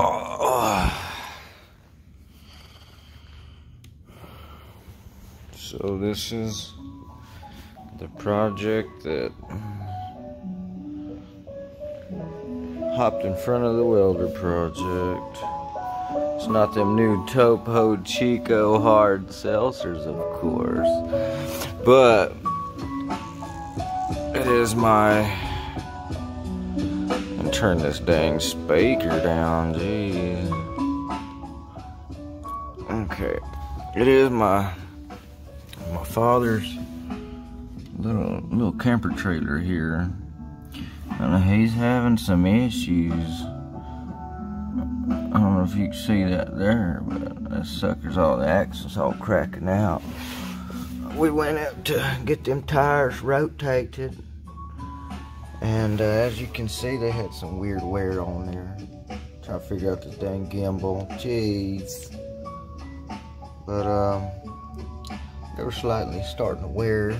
Oh. So this is the project that hopped in front of the welder project. It's not them new Topo Chico hard seltzers, of course, but it is my. Turn this dang speaker down, jeez. Okay, it is my my father's little little camper trailer here. And he's having some issues. I don't know if you can see that there, but that sucker's all the axle's all cracking out. We went out to get them tires rotated. And uh, as you can see, they had some weird wear on there. Trying to figure out this dang gimbal. Jeez. But, um, they were slightly starting to wear.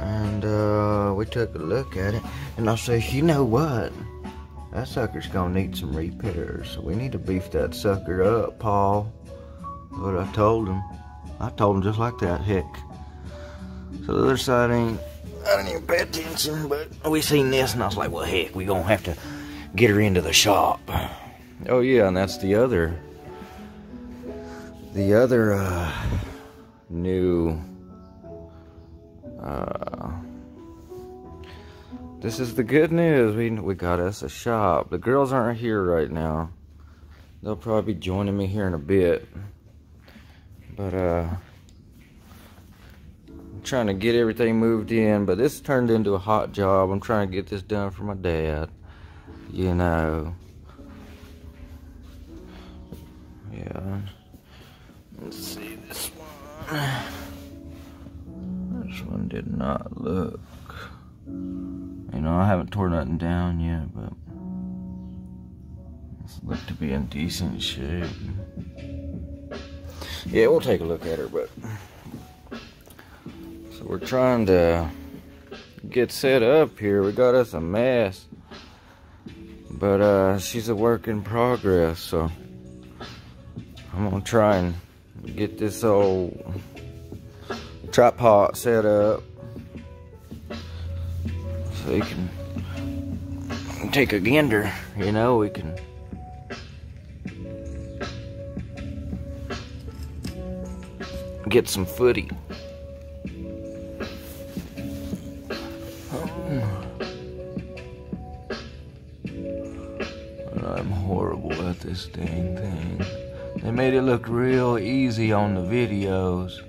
And uh, we took a look at it. And I said you know what? That sucker's gonna need some repairs. So we need to beef that sucker up Paul. What I told him. I told him just like that heck. So the other side ain't I didn't even pay attention but we seen this and I was like well heck we gonna have to get her into the shop oh yeah and that's the other the other uh, new uh, this is the good news. We we got us a shop. The girls aren't here right now. They'll probably be joining me here in a bit. But uh trying to get everything moved in, but this turned into a hot job. I'm trying to get this done for my dad. You know. Yeah. Let's see this one. This one did not look. You know, I haven't tore nothing down yet, but this looked to be in decent shape. Yeah, we'll take a look at her, but so we're trying to get set up here. We got us a mess, but uh, she's a work in progress, so I'm gonna try and get this old tripod set up so you can take a gander, you know, we can get some footy. This dang thing. They made it look real easy on the videos.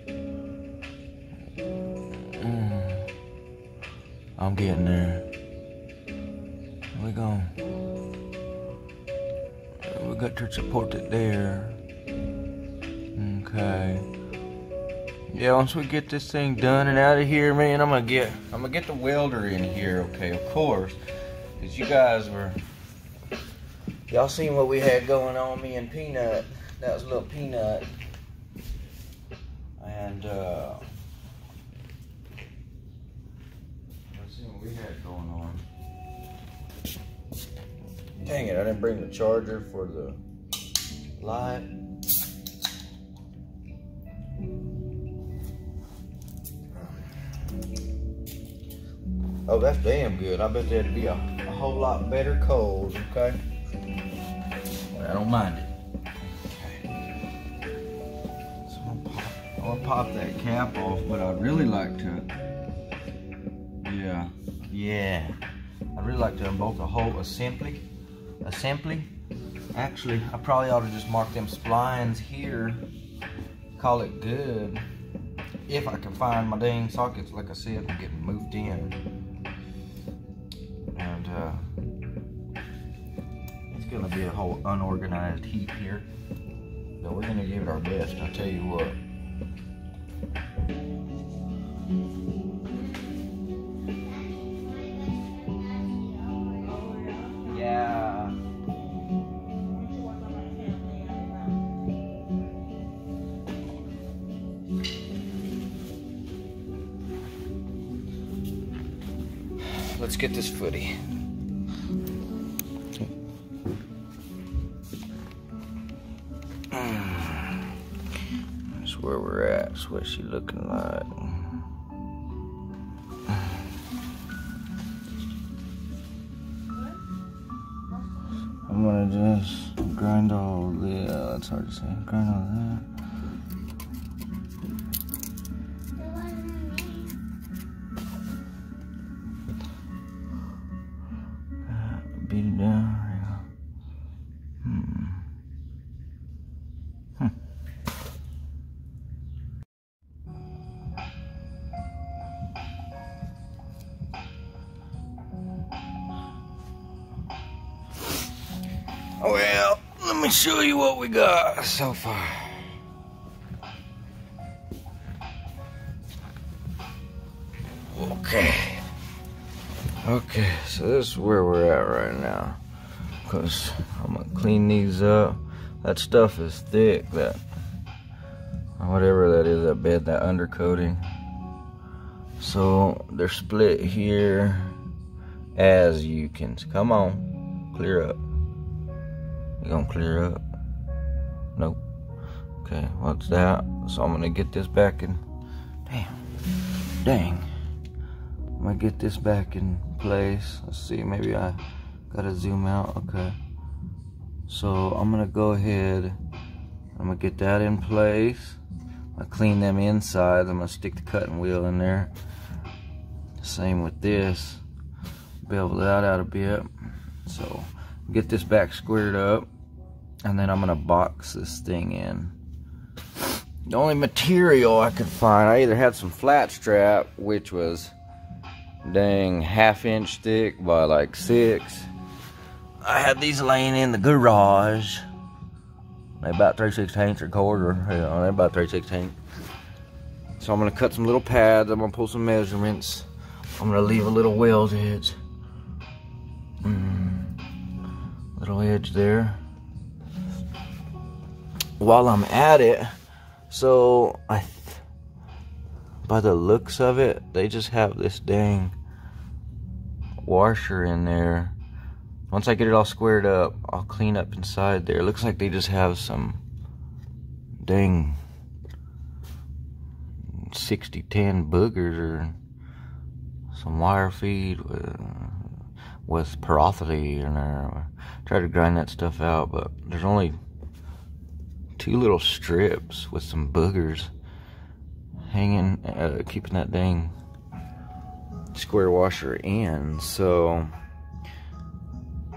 Mm. I'm getting there. We going we got to support it there. Okay. Yeah, once we get this thing done and out of here, man, I'm gonna get I'm gonna get the welder in here, okay, of course. Cause you guys were y'all seen what we had going on, me and Peanut. That was a little peanut. And uh seen what we had going on. Dang it, I didn't bring the charger for the light. Oh, that's damn good. I bet that'd be a, a whole lot better cold, okay? I don't mind it. Okay. So I'll pop, gonna pop that cap off, but I'd really like to, yeah. Yeah. I'd really like to unbolt the whole assembly. Assembly. Actually, I probably ought to just mark them splines here. Call it good. If I can find my dang sockets, like I said, I'm getting moved in. And uh, gonna be a whole unorganized heap here. But we're gonna give it our best, I'll tell you what. let's get this footy. What she looking like. I'm gonna just grind all the, uh, it's hard to say, grind all that. Me show you what we got so far. Okay. Okay, so this is where we're at right now. Because I'm going to clean these up. That stuff is thick, that whatever that is, that bed, that undercoating. So they're split here as you can. Come on, clear up. You gonna clear up? Nope. Okay, what's that? So I'm gonna get this back in. Damn. Dang. I'm gonna get this back in place. Let's see, maybe I gotta zoom out. Okay. So I'm gonna go ahead. I'm gonna get that in place. I'm gonna clean them inside. I'm gonna stick the cutting wheel in there. Same with this. Bevel that out a bit. So get this back squared up. And then I'm gonna box this thing in. The only material I could find, I either had some flat strap, which was dang half inch thick by like six. I had these laying in the garage. They about 3 16 or quarter. Yeah, they're about 3 16. So I'm gonna cut some little pads. I'm gonna pull some measurements. I'm gonna leave a little weld edge. Mm, little edge there. While I'm at it, so I by the looks of it, they just have this dang washer in there. Once I get it all squared up, I'll clean up inside there. It looks like they just have some dang 6010 boogers or some wire feed with, with porosity in there. Try to grind that stuff out, but there's only two little strips with some boogers hanging, uh, keeping that dang square washer in. So,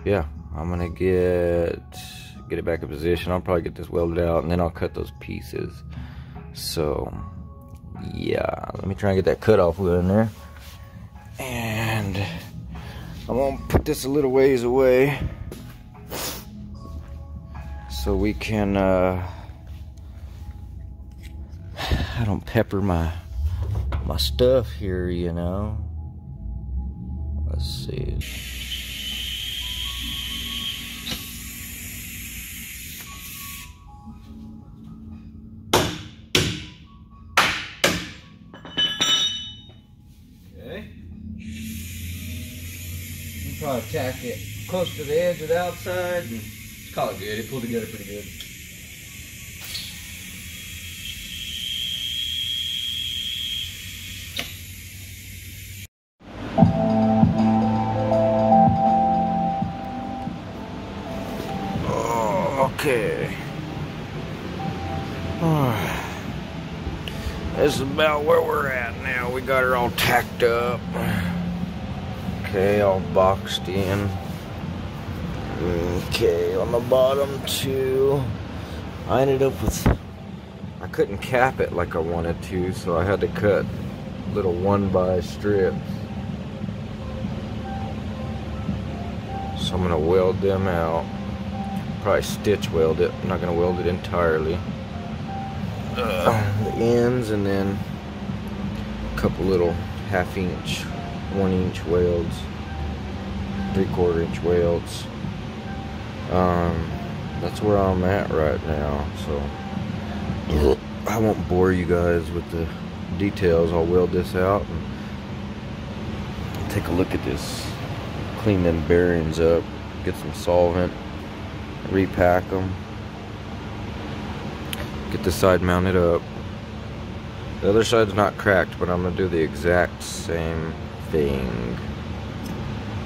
yeah, I'm gonna get get it back in position. I'll probably get this welded out, and then I'll cut those pieces. So, yeah, let me try and get that cutoff wheel in there. And I'm gonna put this a little ways away so we can. Uh, I don't pepper my my stuff here, you know. Let's see. Okay. You probably tack it close to the edge of the outside call it good. It pulled together pretty good. Oh, okay. This is about where we're at now. We got her all tacked up. Okay, all boxed in. Okay, on the bottom too. I ended up with, I couldn't cap it like I wanted to, so I had to cut little one by strips. So I'm gonna weld them out probably stitch weld it. I'm not to weld it entirely. Uh, the ends and then a couple little half inch, one inch welds, three quarter inch welds. Um, that's where I'm at right now. So I won't bore you guys with the details. I'll weld this out and take a look at this. Clean them bearings up, get some solvent repack them, get the side mounted up, The other side's not cracked, but I'm gonna do the exact same thing.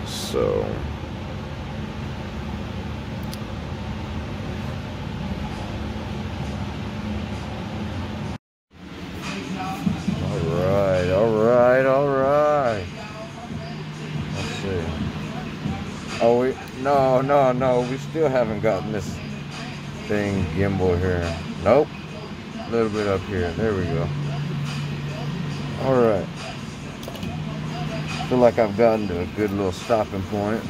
So. See. Oh, we, no, no, no, we still haven't gotten this thing gimbal here. Nope. A little bit up here. There we go. Alright. Feel like I've gotten to a good little stopping point.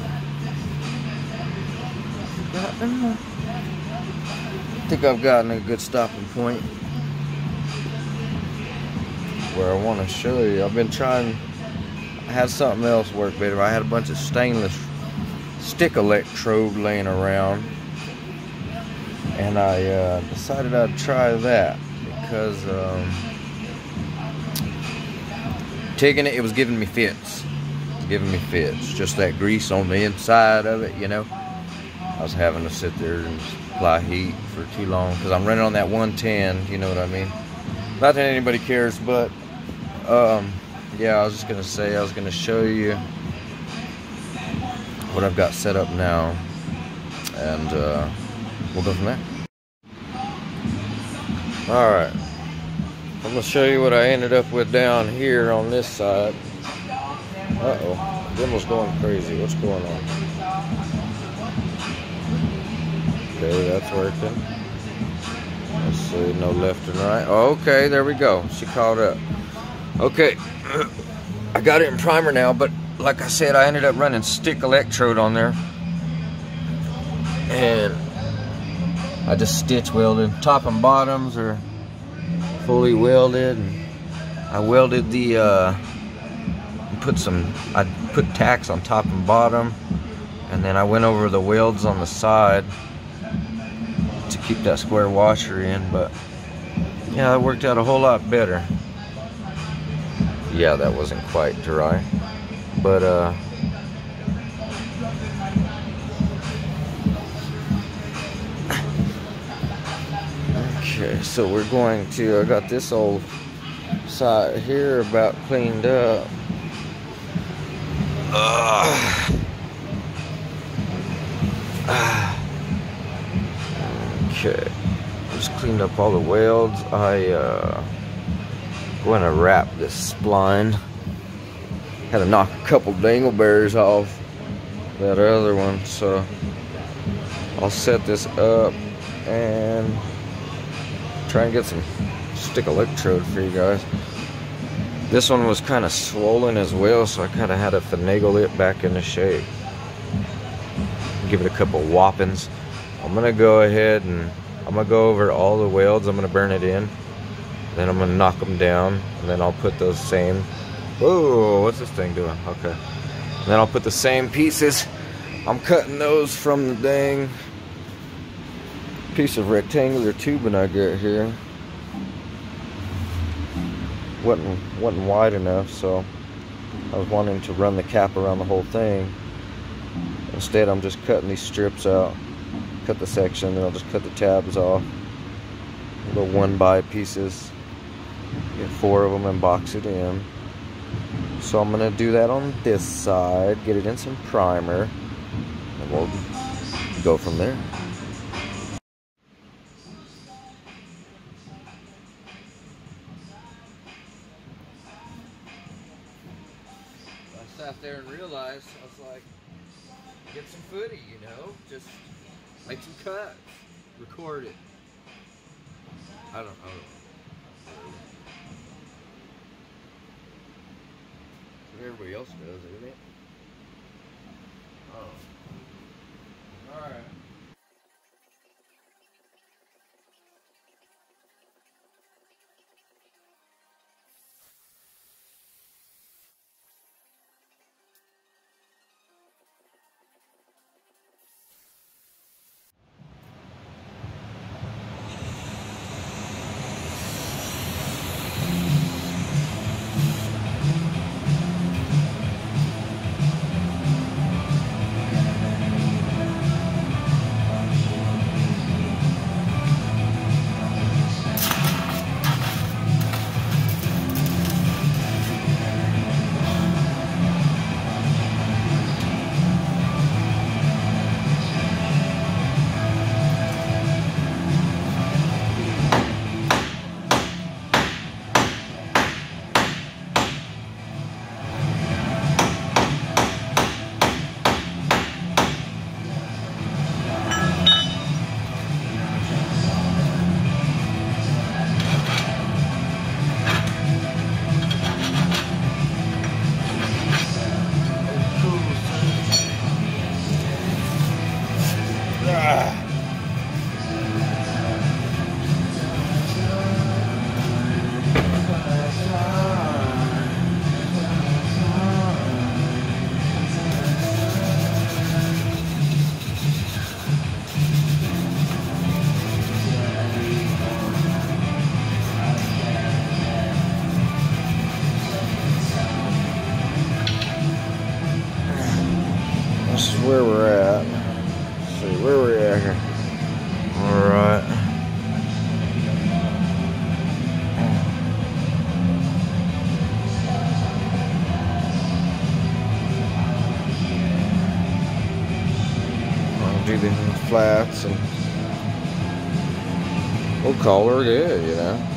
I think I've gotten a good stopping point where I want to show you. I've been trying, I had something else work better. I had a bunch of stainless stick electrode laying around and I uh, decided I'd try that because um, taking it, it was giving me fits. Giving me fits. Just that grease on the inside of it, you know. I was having to sit there and apply heat for too long because I'm running on that 110, you know what I mean? Not that anybody cares, but um, yeah, I was just gonna say I was gonna show you what I've got set up now, and uh, we'll go from there. All right, I'm gonna show you what I ended up with down here on this side. Uh oh, Gimbal's going crazy. What's going on? Okay, that's working. Let's see, no left and right. Okay, there we go. She caught up. Okay, I got it in primer now, but like I said, I ended up running stick electrode on there. And I just stitch welded. Top and bottoms are fully welded. And I welded the, uh, put some, I put tacks on top and bottom. And then I went over the welds on the side to keep that square washer in. But yeah, it worked out a whole lot better yeah, that wasn't quite dry. But, uh, okay, so we're going to, I got this old side here about cleaned up. Uh, okay, just cleaned up all the welds. I, uh, to wrap this spline. Had to knock a couple dingleberries off that other one, so I'll set this up and try and get some stick electrode for you guys. This one was kind of swollen as well, so I kind of had to finagle it back into shape. Give it a couple whoppings. I'm gonna go ahead and I'm gonna go over all the welds. I'm gonna burn it in. Then I'm gonna knock them down, and then I'll put those same. Whoa, what's this thing doing? Okay. And then I'll put the same pieces. I'm cutting those from the dang piece of rectangular tubing I got here. wasn't wasn't wide enough, so I was wanting to run the cap around the whole thing. Instead, I'm just cutting these strips out. Cut the section, then I'll just cut the tabs off. Little one by pieces. Get four of them and box it in. So I'm going to do that on this side, get it in some primer, and we'll go from there. I sat there and realized, I was like, get some footy, you know, just make some cuts, record it. I don't, I everybody else does, isn't it? Oh. Alright. This call her good, you know.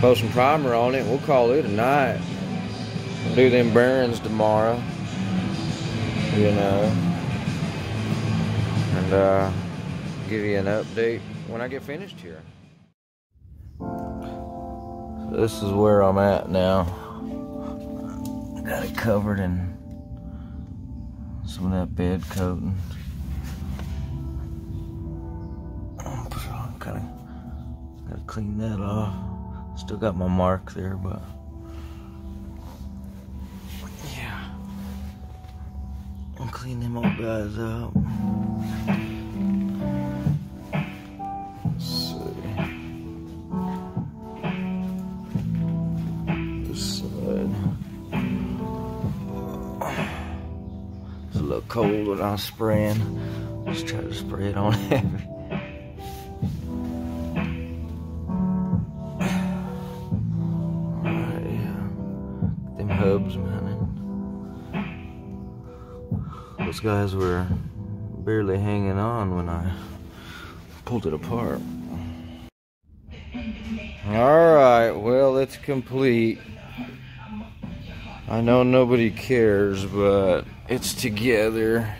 Put some primer on it. We'll call it a night. We'll do them bearings tomorrow. You know. And uh give you an update when I get finished here. This is where I'm at now. Got it covered in some of that bed coating. Clean that off. Still got my mark there, but yeah, I'll clean them old guys up. Let's see. It's a little cold when I was spraying. Just try to spray it on heavy. Those guys were barely hanging on when I pulled it apart. Alright, well, it's complete. I know nobody cares, but it's together.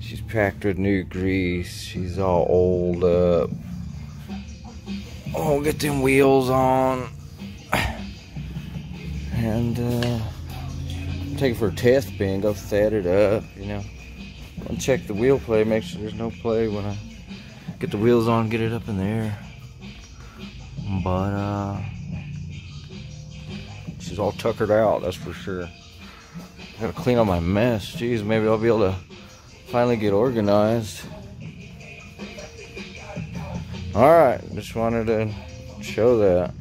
She's packed with new grease. She's all old up. Oh, get them wheels on. And, uh, take it for a test bin, go set it up, you know. I'll check the wheel play, make sure there's no play when I get the wheels on, get it up in the air. But, uh, she's all tuckered out, that's for sure. Gotta clean up my mess. Jeez, maybe I'll be able to finally get organized. Alright, just wanted to show that.